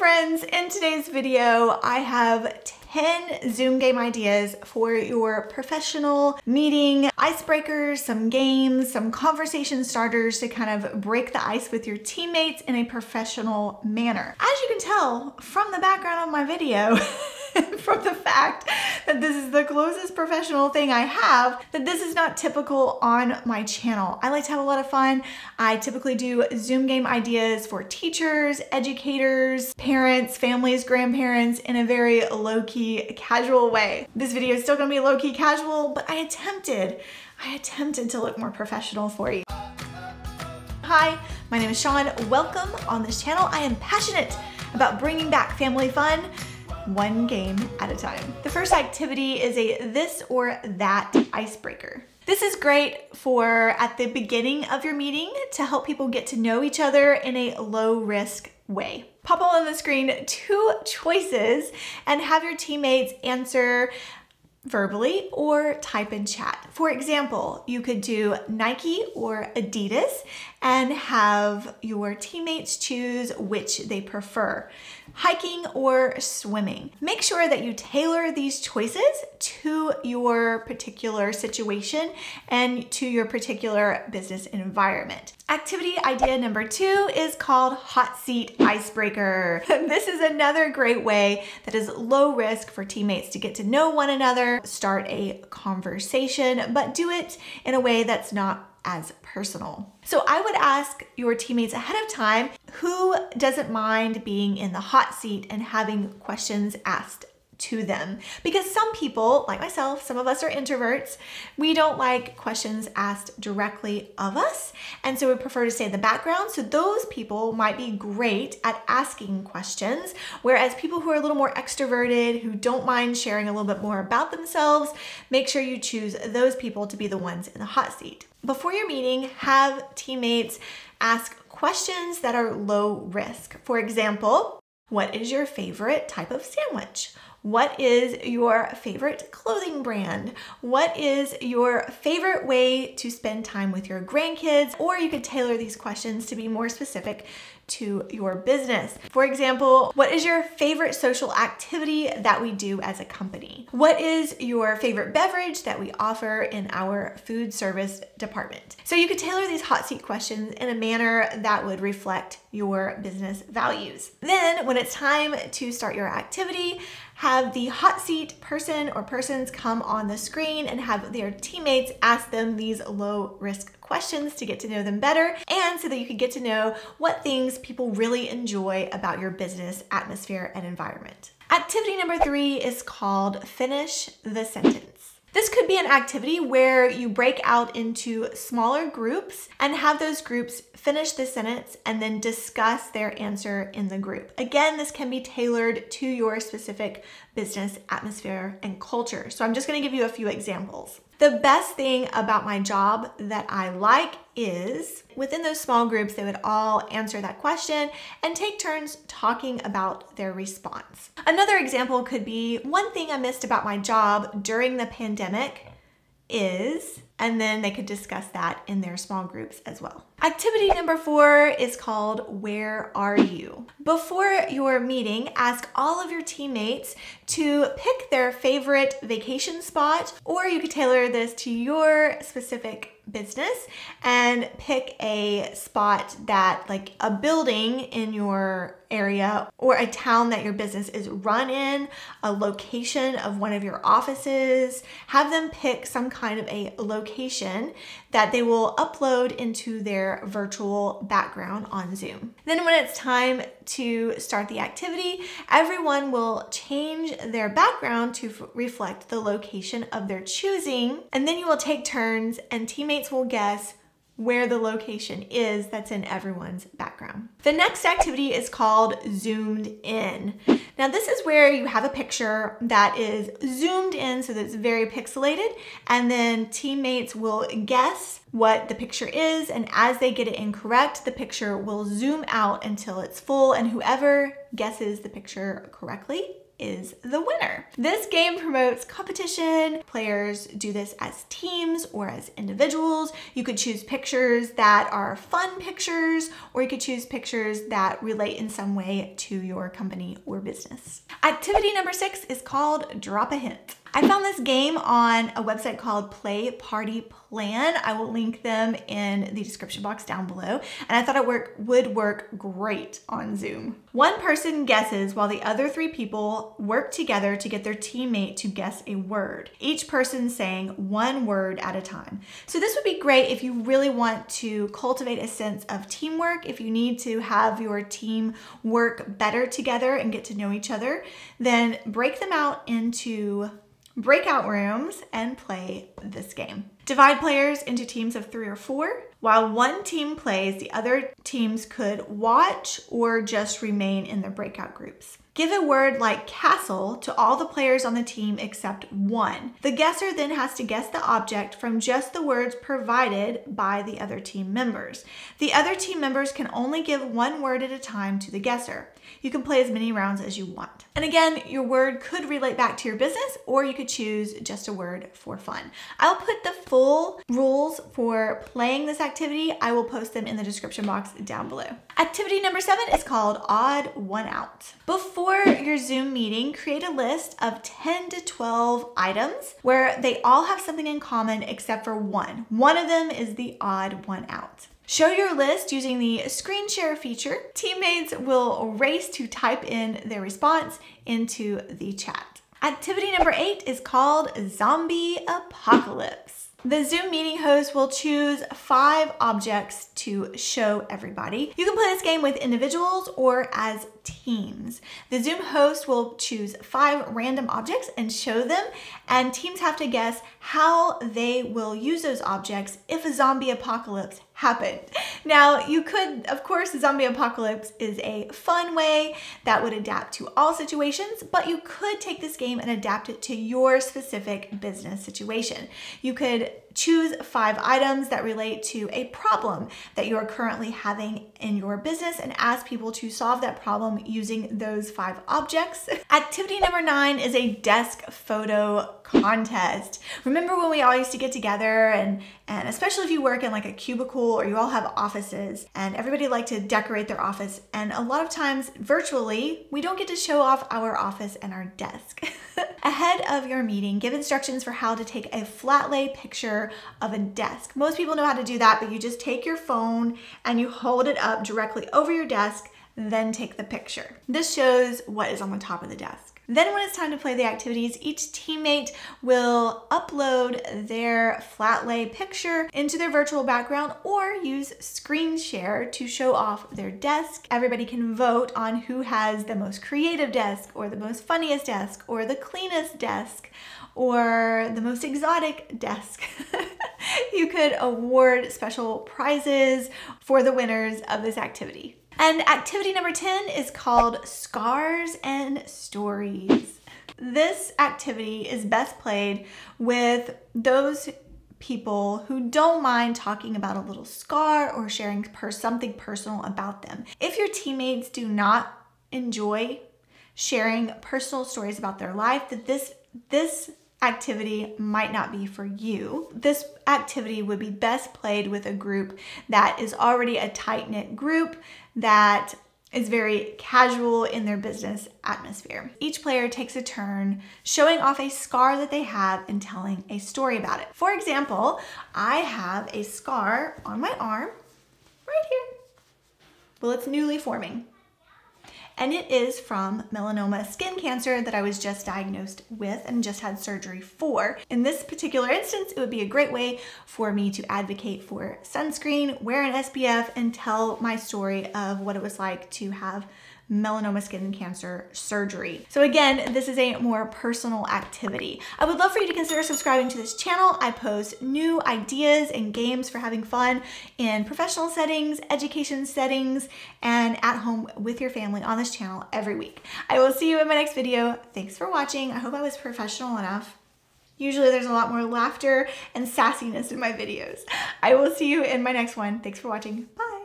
friends, in today's video, I have 10 Zoom game ideas for your professional meeting, icebreakers, some games, some conversation starters to kind of break the ice with your teammates in a professional manner. As you can tell from the background of my video, from the fact that this is the closest professional thing I have, that this is not typical on my channel. I like to have a lot of fun. I typically do Zoom game ideas for teachers, educators, parents, families, grandparents in a very low-key, casual way. This video is still gonna be low-key casual, but I attempted, I attempted to look more professional for you. Hi, my name is Shawn. Welcome on this channel. I am passionate about bringing back family fun one game at a time. The first activity is a this or that icebreaker. This is great for at the beginning of your meeting to help people get to know each other in a low risk way. Pop up on the screen two choices and have your teammates answer verbally or type in chat. For example, you could do Nike or Adidas and have your teammates choose which they prefer, hiking or swimming. Make sure that you tailor these choices to your particular situation and to your particular business environment. Activity idea number two is called Hot Seat Icebreaker. this is another great way that is low risk for teammates to get to know one another, start a conversation, but do it in a way that's not as personal. So I would ask your teammates ahead of time who doesn't mind being in the hot seat and having questions asked to them. Because some people, like myself, some of us are introverts, we don't like questions asked directly of us. And so we prefer to stay in the background. So those people might be great at asking questions. Whereas people who are a little more extroverted, who don't mind sharing a little bit more about themselves, make sure you choose those people to be the ones in the hot seat. Before your meeting, have teammates ask questions that are low risk. For example, what is your favorite type of sandwich? What is your favorite clothing brand? What is your favorite way to spend time with your grandkids? Or you could tailor these questions to be more specific to your business. For example, what is your favorite social activity that we do as a company? What is your favorite beverage that we offer in our food service department? So you could tailor these hot seat questions in a manner that would reflect your business values. Then when it's time to start your activity, have the hot seat person or persons come on the screen and have their teammates ask them these low risk questions to get to know them better and so that you can get to know what things people really enjoy about your business atmosphere and environment. Activity number three is called finish the sentence. This could be an activity where you break out into smaller groups and have those groups finish the sentence and then discuss their answer in the group. Again, this can be tailored to your specific business atmosphere and culture. So I'm just gonna give you a few examples. The best thing about my job that I like is within those small groups, they would all answer that question and take turns talking about their response. Another example could be one thing I missed about my job during the pandemic is, and then they could discuss that in their small groups as well. Activity number four is called Where Are You? Before your meeting, ask all of your teammates to pick their favorite vacation spot, or you could tailor this to your specific business and pick a spot that like a building in your area or a town that your business is run in, a location of one of your offices, have them pick some kind of a location that they will upload into their virtual background on Zoom. Then when it's time to start the activity, everyone will change their background to reflect the location of their choosing, and then you will take turns and teammates will guess where the location is that's in everyone's background. The next activity is called zoomed in. Now this is where you have a picture that is zoomed in so that it's very pixelated and then teammates will guess what the picture is and as they get it incorrect, the picture will zoom out until it's full and whoever guesses the picture correctly is the winner. This game promotes competition. Players do this as teams or as individuals. You could choose pictures that are fun pictures, or you could choose pictures that relate in some way to your company or business. Activity number six is called Drop a Hint. I found this game on a website called Play Party Plan. I will link them in the description box down below. And I thought it work, would work great on Zoom. One person guesses while the other three people work together to get their teammate to guess a word. Each person saying one word at a time. So this would be great if you really want to cultivate a sense of teamwork, if you need to have your team work better together and get to know each other, then break them out into breakout rooms and play this game. Divide players into teams of three or four. While one team plays, the other teams could watch or just remain in their breakout groups. Give a word like castle to all the players on the team except one. The guesser then has to guess the object from just the words provided by the other team members. The other team members can only give one word at a time to the guesser. You can play as many rounds as you want. And again, your word could relate back to your business or you could choose just a word for fun. I'll put the full rules for playing this activity. I will post them in the description box down below. Activity number seven is called Odd One Out. Before your Zoom meeting, create a list of 10 to 12 items where they all have something in common except for one. One of them is the odd one out. Show your list using the screen share feature. Teammates will race to type in their response into the chat. Activity number eight is called Zombie Apocalypse. The Zoom meeting host will choose five objects to show everybody. You can play this game with individuals or as teams. The Zoom host will choose five random objects and show them, and teams have to guess how they will use those objects if a zombie apocalypse happened. Now, you could, of course, the zombie apocalypse is a fun way that would adapt to all situations, but you could take this game and adapt it to your specific business situation. You could choose five items that relate to a problem that you are currently having in your business and ask people to solve that problem using those five objects. Activity number nine is a desk photo contest. Remember when we all used to get together and and especially if you work in like a cubicle or you all have offices and everybody like to decorate their office and a lot of times virtually we don't get to show off our office and our desk. Ahead of your meeting, give instructions for how to take a flat lay picture of a desk. Most people know how to do that, but you just take your phone and you hold it up directly over your desk, then take the picture. This shows what is on the top of the desk. Then when it's time to play the activities, each teammate will upload their flat lay picture into their virtual background or use screen share to show off their desk. Everybody can vote on who has the most creative desk or the most funniest desk or the cleanest desk or the most exotic desk. you could award special prizes for the winners of this activity. And activity number 10 is called Scars and Stories. This activity is best played with those people who don't mind talking about a little scar or sharing per something personal about them. If your teammates do not enjoy sharing personal stories about their life, that this this activity might not be for you. This activity would be best played with a group that is already a tight knit group that is very casual in their business atmosphere. Each player takes a turn showing off a scar that they have and telling a story about it. For example, I have a scar on my arm right here. Well, it's newly forming and it is from melanoma skin cancer that I was just diagnosed with and just had surgery for. In this particular instance, it would be a great way for me to advocate for sunscreen, wear an SPF, and tell my story of what it was like to have melanoma skin cancer surgery. So again, this is a more personal activity. I would love for you to consider subscribing to this channel. I post new ideas and games for having fun in professional settings, education settings, and at home with your family on this channel every week. I will see you in my next video. Thanks for watching. I hope I was professional enough. Usually there's a lot more laughter and sassiness in my videos. I will see you in my next one. Thanks for watching. Bye.